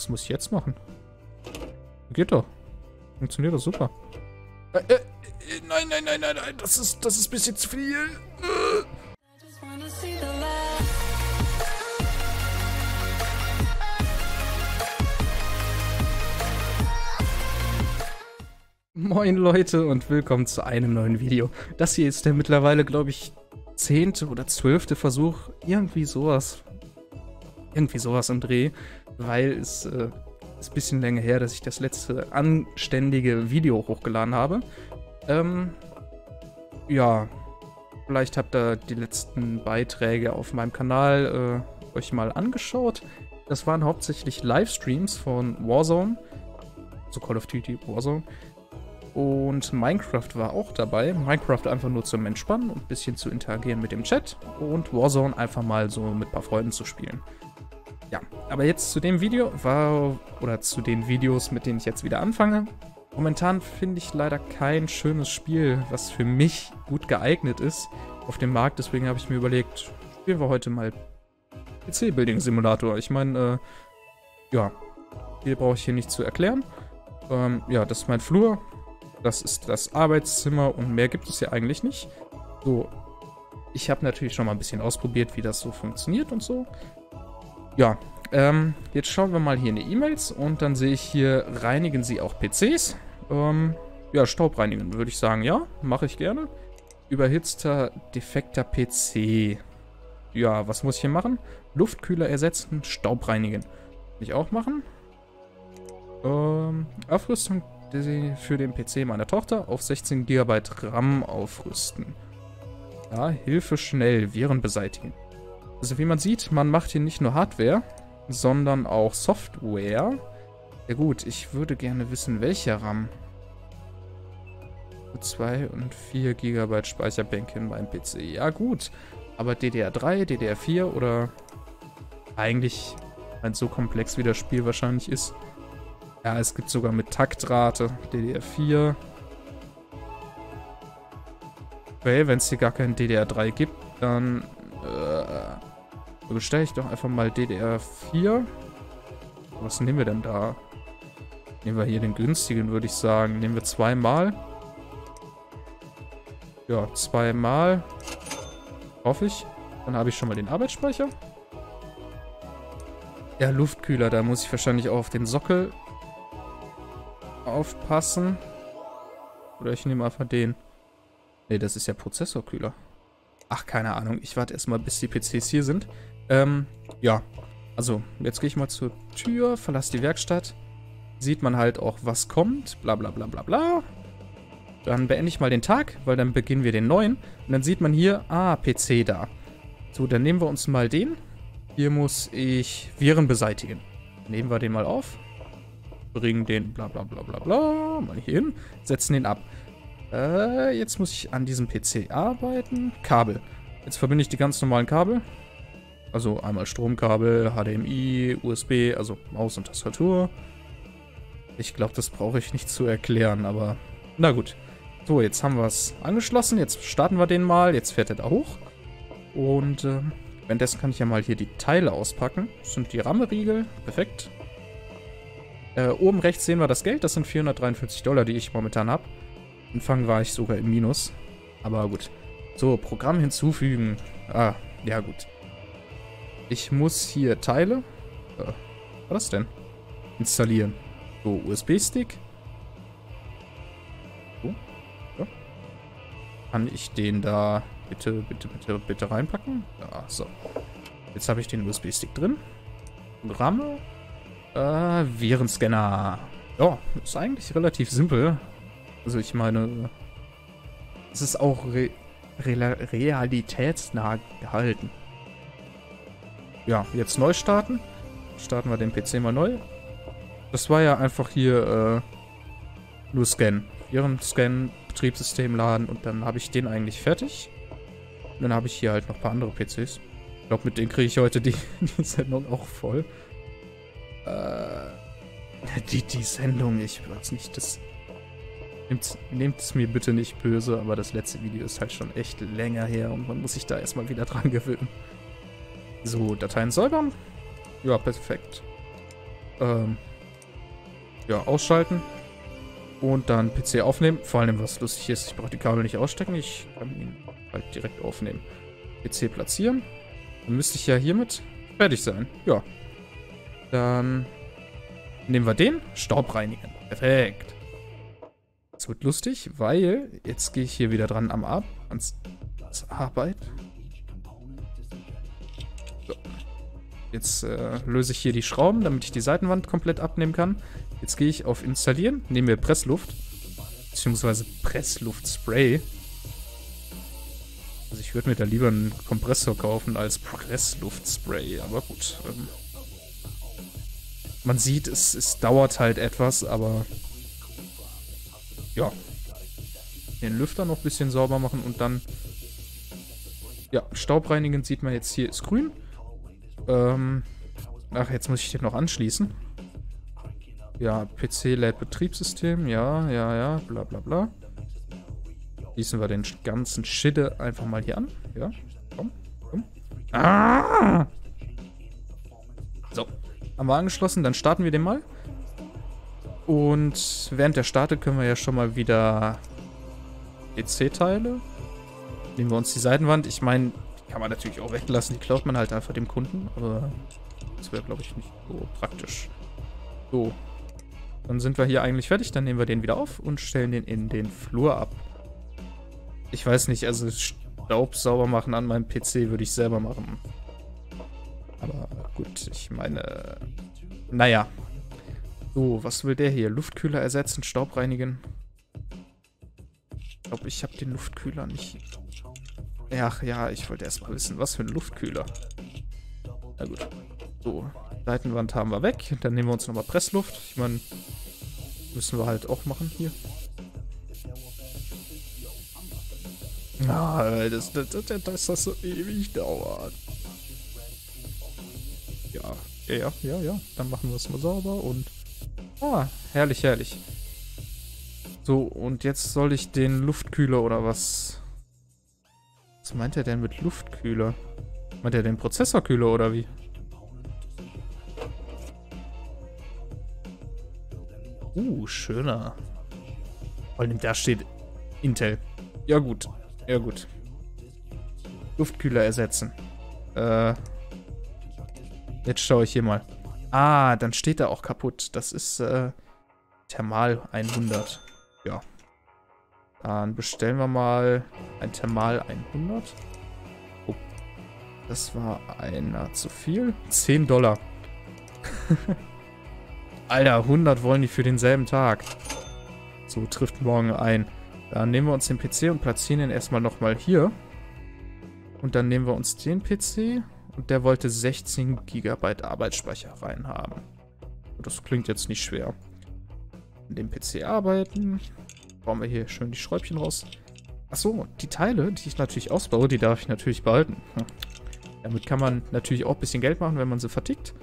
Was muss ich jetzt machen? Geht doch. Funktioniert doch super. Äh, äh, äh, nein, nein, nein, nein, nein. Das ist, das ist ein bisschen zu viel. Äh. Moin Leute und willkommen zu einem neuen Video. Das hier ist der mittlerweile, glaube ich, zehnte oder zwölfte Versuch. Irgendwie sowas. Irgendwie sowas im Dreh. Weil es äh, ist ein bisschen länger her, dass ich das letzte anständige Video hochgeladen habe. Ähm, ja, vielleicht habt ihr die letzten Beiträge auf meinem Kanal äh, euch mal angeschaut. Das waren hauptsächlich Livestreams von Warzone, so Call of Duty Warzone. Und Minecraft war auch dabei. Minecraft einfach nur zum Entspannen und ein bisschen zu interagieren mit dem Chat. Und Warzone einfach mal so mit ein paar Freunden zu spielen. Ja, aber jetzt zu dem Video war, oder zu den Videos, mit denen ich jetzt wieder anfange. Momentan finde ich leider kein schönes Spiel, was für mich gut geeignet ist auf dem Markt. Deswegen habe ich mir überlegt, spielen wir heute mal PC-Building Simulator. Ich meine, äh, ja, viel brauche ich hier nicht zu erklären. Ähm, ja, das ist mein Flur. Das ist das Arbeitszimmer und mehr gibt es hier eigentlich nicht. So, ich habe natürlich schon mal ein bisschen ausprobiert, wie das so funktioniert und so. Ja, ähm, jetzt schauen wir mal hier in die E-Mails und dann sehe ich hier, reinigen Sie auch PCs? Ähm, ja, Staubreinigen würde ich sagen, ja, mache ich gerne. Überhitzter, defekter PC. Ja, was muss ich hier machen? Luftkühler ersetzen, Staubreinigen. Will ich auch machen. Ähm, Aufrüstung für den PC meiner Tochter auf 16 GB RAM aufrüsten. Ja, Hilfe schnell, Viren beseitigen. Also wie man sieht, man macht hier nicht nur Hardware, sondern auch Software. Ja gut, ich würde gerne wissen, welcher RAM. 2 und 4 GB Speicherbänke in meinem PC. Ja gut, aber DDR3, DDR4 oder eigentlich, wenn so komplex wie das Spiel wahrscheinlich ist. Ja, es gibt sogar mit Taktrate DDR4. Okay, wenn es hier gar kein DDR3 gibt, dann äh, so bestelle ich doch einfach mal DDR4. Was nehmen wir denn da? Nehmen wir hier den günstigen, würde ich sagen. Nehmen wir zweimal. Ja, zweimal. Hoffe ich. Dann habe ich schon mal den Arbeitsspeicher. Ja, Luftkühler, da muss ich wahrscheinlich auch auf den Sockel aufpassen. Oder ich nehme einfach den. Ne, das ist ja Prozessorkühler. Ach, keine Ahnung. Ich warte erstmal, bis die PCs hier sind. Ähm, ja. Also, jetzt gehe ich mal zur Tür, verlasse die Werkstatt. Sieht man halt auch, was kommt. Bla bla bla bla bla. Dann beende ich mal den Tag, weil dann beginnen wir den neuen. Und dann sieht man hier, ah, PC da. So, dann nehmen wir uns mal den. Hier muss ich Viren beseitigen. Nehmen wir den mal auf. Bringen den bla bla bla bla bla mal hier hin. Setzen den ab. Äh, jetzt muss ich an diesem PC arbeiten. Kabel. Jetzt verbinde ich die ganz normalen Kabel. Also einmal Stromkabel, HDMI, USB, also Maus und Tastatur. Ich glaube, das brauche ich nicht zu erklären, aber na gut. So, jetzt haben wir es angeschlossen. Jetzt starten wir den mal. Jetzt fährt er da hoch. Und äh, währenddessen kann ich ja mal hier die Teile auspacken. Das sind die Rammeriegel. Perfekt. Äh, oben rechts sehen wir das Geld. Das sind 443 Dollar, die ich momentan habe. Anfang war ich sogar im Minus. Aber gut. So, Programm hinzufügen. Ah, ja gut. Ich muss hier Teile. Äh, was das denn? Installieren. So, USB-Stick. So. Ja. Kann ich den da bitte, bitte, bitte, bitte reinpacken? Ja, so. Jetzt habe ich den USB-Stick drin. RAM. Äh, Virenscanner. Ja, ist eigentlich relativ simpel. Also ich meine, es ist auch re re realitätsnah gehalten. Ja, jetzt neu starten. Starten wir den PC mal neu. Das war ja einfach hier äh, nur Scan. Ihren Scan, Betriebssystem laden und dann habe ich den eigentlich fertig. Und dann habe ich hier halt noch ein paar andere PCs. Ich glaube, mit denen kriege ich heute die, die Sendung auch voll. Äh, die, die Sendung, ich weiß nicht, das... Nehmt es mir bitte nicht böse, aber das letzte Video ist halt schon echt länger her und man muss sich da erstmal wieder dran gewöhnen. So, Dateien säubern. Ja, perfekt. ähm, ja, ausschalten. Und dann PC aufnehmen. Vor allem, was lustig ist, ich brauche die Kabel nicht ausstecken. Ich kann ihn halt direkt aufnehmen. PC platzieren. Dann müsste ich ja hiermit fertig sein. Ja. Dann nehmen wir den. Staub reinigen. Perfekt. Das wird lustig, weil jetzt gehe ich hier wieder dran am Ab ans, ans Arbeit. So. Jetzt äh, löse ich hier die Schrauben, damit ich die Seitenwand komplett abnehmen kann. Jetzt gehe ich auf Installieren, nehme mir Pressluft, beziehungsweise Pressluftspray. Also ich würde mir da lieber einen Kompressor kaufen als Pressluftspray, aber gut. Ähm, man sieht, es, es dauert halt etwas, aber ja. Den Lüfter noch ein bisschen sauber machen und dann ja, Staub reinigen sieht man jetzt hier ist grün. Ähm, ach, jetzt muss ich den noch anschließen. Ja, PC lädt Betriebssystem, ja, ja, ja, bla bla bla. Schließen wir den ganzen Schitte einfach mal hier an. Ja, komm, komm. Ah! So, haben wir angeschlossen, dann starten wir den mal. Und während der startet können wir ja schon mal wieder PC-Teile. Nehmen wir uns die Seitenwand. Ich meine, die kann man natürlich auch weglassen. Die klaut man halt einfach dem Kunden. Aber das wäre, glaube ich, nicht so praktisch. So, dann sind wir hier eigentlich fertig. Dann nehmen wir den wieder auf und stellen den in den Flur ab. Ich weiß nicht, also Staub sauber machen an meinem PC würde ich selber machen. Aber gut, ich meine... Naja. So, was will der hier? Luftkühler ersetzen, Staub reinigen. Ich glaube, ich habe den Luftkühler nicht... Ach ja, ich wollte erst mal wissen, was für ein Luftkühler. Na gut. So, Seitenwand haben wir weg. Dann nehmen wir uns nochmal Pressluft. Ich meine, müssen wir halt auch machen hier. Ah, dass das, das, das, das so ewig dauert. Ja, ja, ja, ja. Dann machen wir es mal sauber und... Ah, herrlich, herrlich. So, und jetzt soll ich den Luftkühler oder was... Was meint er denn mit Luftkühler? Meint er den Prozessorkühler oder wie? Uh, schöner. Vor allem da steht Intel. Ja gut, ja gut. Luftkühler ersetzen. Äh, jetzt schaue ich hier mal. Ah, dann steht da auch kaputt. Das ist äh, Thermal 100. Ja. Dann bestellen wir mal ein Thermal 100. Oh, das war einer zu viel. 10 Dollar. Alter, 100 wollen die für denselben Tag. So, trifft morgen ein. Dann nehmen wir uns den PC und platzieren ihn erstmal nochmal hier. Und dann nehmen wir uns den PC und der wollte 16 GB Arbeitsspeicher reinhaben. Das klingt jetzt nicht schwer. In dem PC arbeiten. Bauen wir hier schön die Schräubchen raus. Achso, die Teile, die ich natürlich ausbaue, die darf ich natürlich behalten. Hm. Damit kann man natürlich auch ein bisschen Geld machen, wenn man sie vertickt.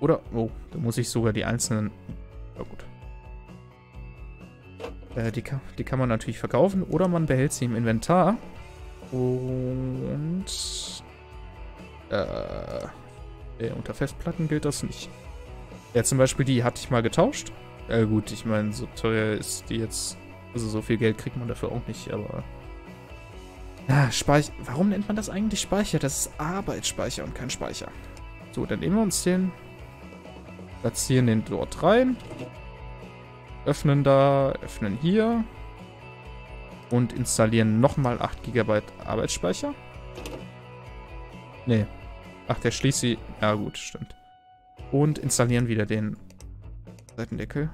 Oder, oh, da muss ich sogar die einzelnen... Na gut. Äh, die, die kann man natürlich verkaufen oder man behält sie im Inventar. Und... Äh... äh unter Festplatten gilt das nicht. Ja, zum Beispiel die hatte ich mal getauscht. Ja gut, ich meine, so teuer ist die jetzt... Also so viel Geld kriegt man dafür auch nicht, aber... Ja, Speicher... Warum nennt man das eigentlich Speicher? Das ist Arbeitsspeicher und kein Speicher. So, dann nehmen wir uns den Platzieren den dort rein. Öffnen da, öffnen hier. Und installieren nochmal 8 GB Arbeitsspeicher. Nee. Ach, der schließt sie. Ja gut, stimmt. Und installieren wieder den Seitendeckel.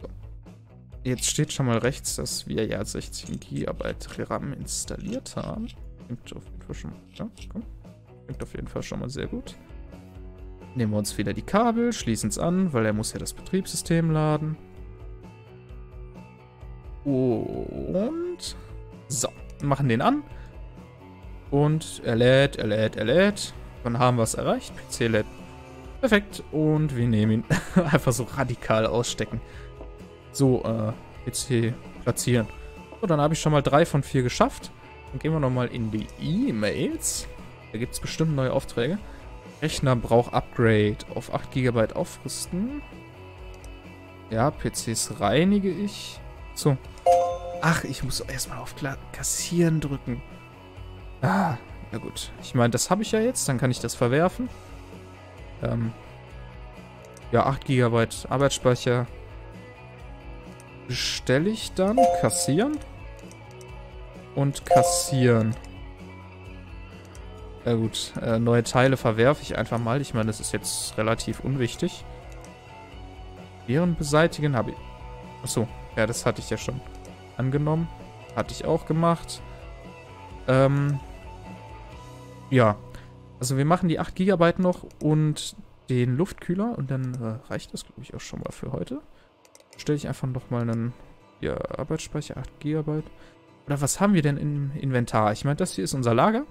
So. Jetzt steht schon mal rechts, dass wir ja 16 GB RAM installiert haben. Klingt auf jeden Fall schon mal, ja, komm. Klingt auf jeden Fall schon mal sehr gut. Nehmen wir uns wieder die Kabel, schließen es an, weil er muss ja das Betriebssystem laden. Und so, machen den an. Und er lädt, er lädt, er lädt. Dann haben wir es erreicht. PC lädt. Perfekt. Und wir nehmen ihn einfach so radikal ausstecken. So, äh, PC platzieren. So, dann habe ich schon mal drei von vier geschafft. Dann gehen wir nochmal in die E-Mails. Da gibt es bestimmt neue Aufträge. Rechner braucht Upgrade auf 8 GB aufrüsten. Ja, PCs reinige ich. So. Ach, ich muss erstmal auf Kassieren drücken. Ah, ja gut. Ich meine, das habe ich ja jetzt, dann kann ich das verwerfen. Ähm, ja, 8 GB Arbeitsspeicher bestelle ich dann. Kassieren. Und kassieren. Ja gut, äh, neue Teile verwerfe ich einfach mal. Ich meine, das ist jetzt relativ unwichtig. Viren beseitigen habe ich... Achso, ja, das hatte ich ja schon angenommen. Hatte ich auch gemacht. Ähm, ja, also wir machen die 8 GB noch und den Luftkühler und dann äh, reicht das, glaube ich, auch schon mal für heute. Stelle ich einfach nochmal einen ja, Arbeitsspeicher, 8 GB. Oder was haben wir denn im Inventar? Ich meine, das hier ist unser Lager.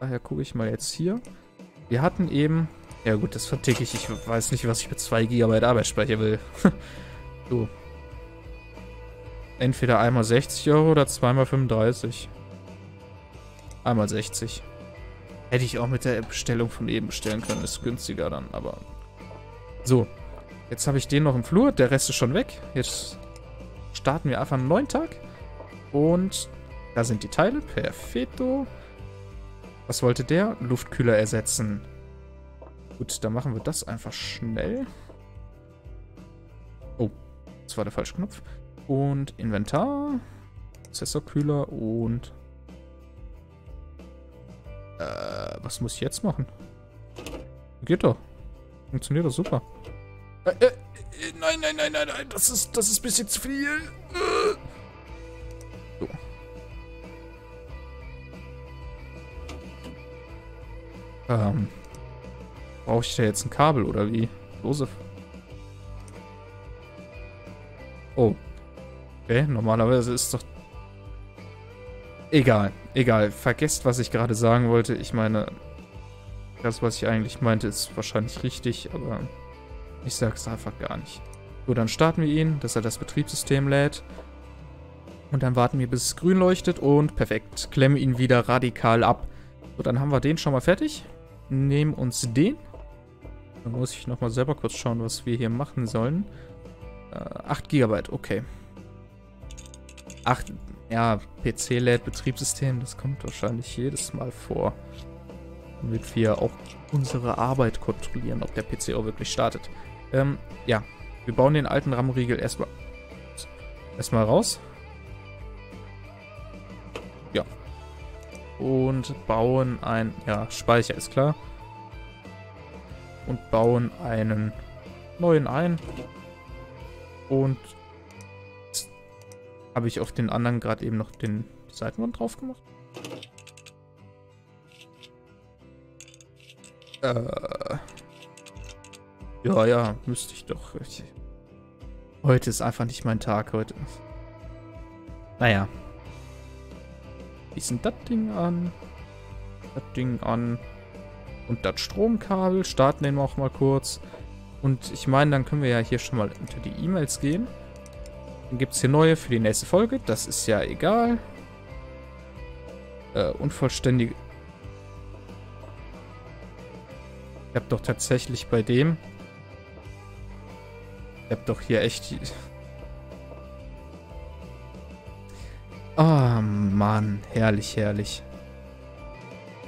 Daher gucke ich mal jetzt hier. Wir hatten eben... Ja gut, das verticke ich. Ich weiß nicht, was ich mit 2 GB Arbeitsspeicher will. so. Entweder einmal 60 Euro oder zweimal 35. Einmal 60. Hätte ich auch mit der Bestellung von eben bestellen können. Ist günstiger dann, aber... So. Jetzt habe ich den noch im Flur. Der Rest ist schon weg. Jetzt starten wir einfach einen neuen Tag. Und da sind die Teile. Perfetto. Was wollte der? Luftkühler ersetzen. Gut, dann machen wir das einfach schnell. Oh, das war der falsche Knopf. Und Inventar. Prozessorkühler und... Äh, was muss ich jetzt machen? Geht doch. Funktioniert doch super. Äh, äh, nein, nein, nein, nein, nein. Das ist, das ist ein bisschen zu viel. Äh. So. Ähm. Brauche ich da jetzt ein Kabel oder wie? Josef. Oh. Okay, normalerweise ist doch... Egal, egal. Vergesst, was ich gerade sagen wollte. Ich meine, das, was ich eigentlich meinte, ist wahrscheinlich richtig, aber ich sag's einfach gar nicht. So, dann starten wir ihn, dass er das Betriebssystem lädt. Und dann warten wir, bis es grün leuchtet und perfekt. Klemmen ihn wieder radikal ab. So, dann haben wir den schon mal fertig nehmen uns den. Dann muss ich nochmal selber kurz schauen, was wir hier machen sollen. Äh, 8 GB, okay. 8, ja, PC lädt Betriebssystem, das kommt wahrscheinlich jedes Mal vor. Damit wir auch unsere Arbeit kontrollieren, ob der PC auch wirklich startet. Ähm, ja, wir bauen den alten RAM-Riegel erstmal erstmal raus. und bauen ein, ja, Speicher ist klar. Und bauen einen neuen ein. Und habe ich auf den anderen gerade eben noch den Seitenwand drauf gemacht. Äh, ja, ja, müsste ich doch. Heute ist einfach nicht mein Tag. Heute. Naja, Schließen das Ding an. Das Ding an. Und das Stromkabel. Starten den auch mal kurz. Und ich meine, dann können wir ja hier schon mal unter die E-Mails gehen. Gibt es hier neue für die nächste Folge. Das ist ja egal. Äh, unvollständige... Ich habe doch tatsächlich bei dem... Ich habe doch hier echt... Oh Mann, herrlich, herrlich.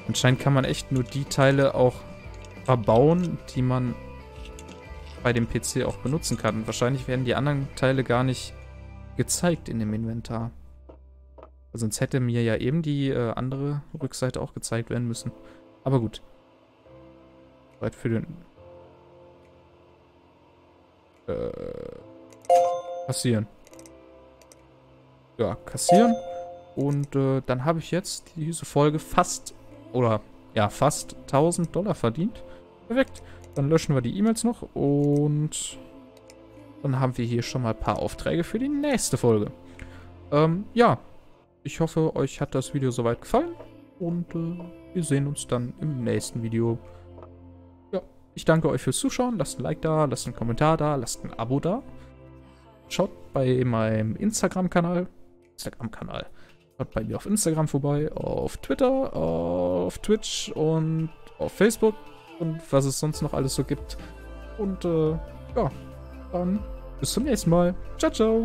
Anscheinend kann man echt nur die Teile auch verbauen, die man bei dem PC auch benutzen kann. Wahrscheinlich werden die anderen Teile gar nicht gezeigt in dem Inventar. Sonst hätte mir ja eben die äh, andere Rückseite auch gezeigt werden müssen. Aber gut. Weit für den... Äh... Passieren ja, kassieren. Und äh, dann habe ich jetzt diese Folge fast, oder ja, fast 1000 Dollar verdient. Perfekt. Dann löschen wir die E-Mails noch und dann haben wir hier schon mal ein paar Aufträge für die nächste Folge. Ähm, ja, ich hoffe, euch hat das Video soweit gefallen und äh, wir sehen uns dann im nächsten Video. Ja, ich danke euch fürs Zuschauen. Lasst ein Like da, lasst einen Kommentar da, lasst ein Abo da. Schaut bei meinem Instagram-Kanal Instagram-Kanal. Schaut bei mir auf Instagram vorbei, auf Twitter, auf Twitch und auf Facebook und was es sonst noch alles so gibt. Und äh, ja, dann bis zum nächsten Mal. Ciao, ciao.